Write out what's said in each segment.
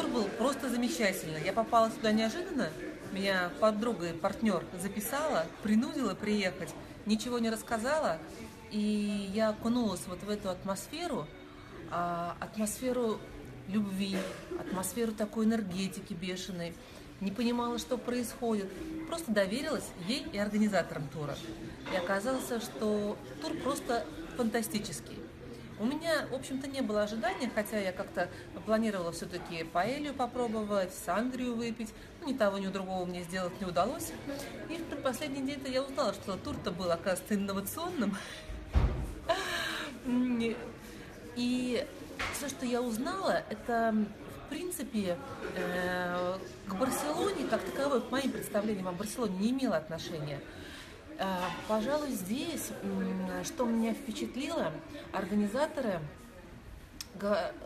Тур был просто замечательный. Я попала сюда неожиданно. Меня подруга и партнер записала, принудила приехать, ничего не рассказала. И я окунулась вот в эту атмосферу, а, атмосферу любви, атмосферу такой энергетики бешеной. Не понимала, что происходит. Просто доверилась ей и организаторам тура. И оказалось, что тур просто фантастический. У меня, в общем-то, не было ожидания, хотя я как-то планировала все-таки паэлью попробовать, сангрию выпить. Ну, ни того, ни другого мне сделать не удалось. И в последний день-то я узнала, что тур-то был, оказывается, инновационным. И все, что я узнала, это в принципе э, к Барселоне как таковой, по моим представлениям о Барселоне, не имело отношения. Э, пожалуй, здесь, что меня впечатлило, организаторы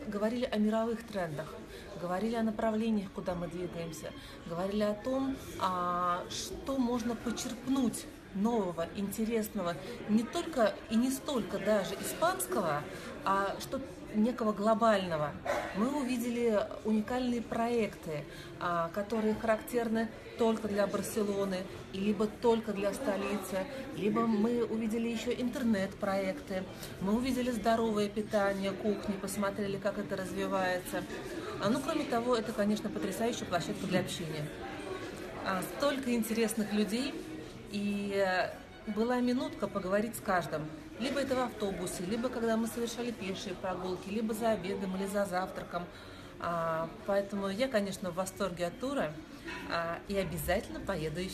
говорили о мировых трендах, говорили о направлениях, куда мы двигаемся, говорили о том, а, что можно почерпнуть нового, интересного, не только и не столько даже испанского, а что некого глобального. Мы увидели уникальные проекты, а, которые характерны только для Барселоны, либо только для столицы, либо мы увидели еще интернет-проекты, мы увидели здоровое питание, кухни, посмотрели, как это развивается. А ну, кроме того, это, конечно, потрясающая площадка для общения. А, столько интересных людей, и была минутка поговорить с каждым. Либо это в автобусе, либо когда мы совершали пешие прогулки, либо за обедом или за завтраком. А, поэтому я, конечно, в восторге от тура а, и обязательно поеду еще.